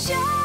show.